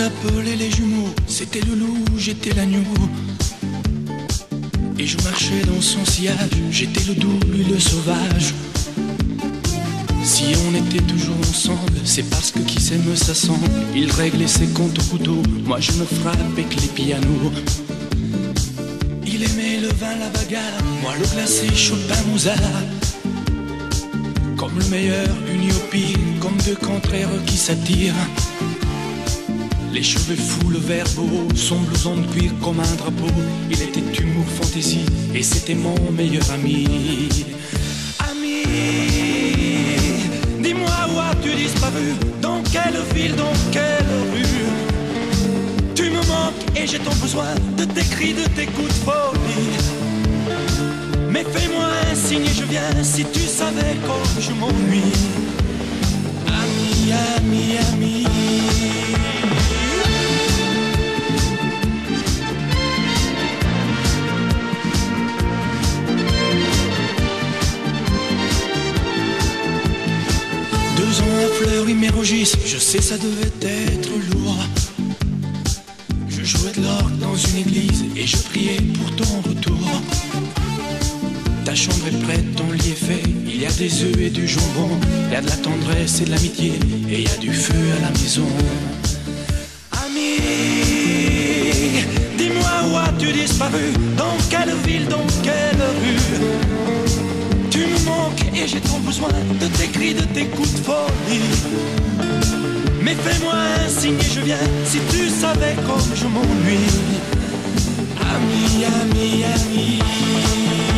appelait les jumeaux, c'était le loup, j'étais l'agneau. Et je marchais dans son sillage, j'étais le double, le sauvage. Si on était toujours ensemble, c'est parce que qui s'aime s'assemble. Il réglait ses comptes au couteau, moi je me frappe avec les pianos. Il aimait le vin, la bagarre, moi le glacé, Chopin, Mozart. Comme le meilleur au pire, comme deux contraires qui s'attirent. Les cheveux fous, le verre beau, son blouson de cuir comme un drapeau. Il était humour, fantaisie, et c'était mon meilleur ami. Ami, dis-moi où as-tu disparu? Dans quelle ville, dans quelle rue? Tu me manques et j'ai tant besoin de tes cris, de tes coups de folie. Mais fais-moi un signe et je viens si tu savais comme je m'ennuie. Ami, ami, ami. Je sais ça devait être lourd. Je jouais de l'orgue dans une église et je priais pour ton retour. Ta chambre est prête, ton lit est fait, il y a des œufs et du jambon, il y a de la tendresse et de l'amitié, et il y a du feu à la maison. Ami, dis-moi où as-tu disparu, dans quelle ville, dans quelle rue? Et j'ai tant besoin de tes cris, de tes coups de folie. Mais fais-moi un signe et je viens si tu savais comme je m'ennuie. Ami, ami, ami.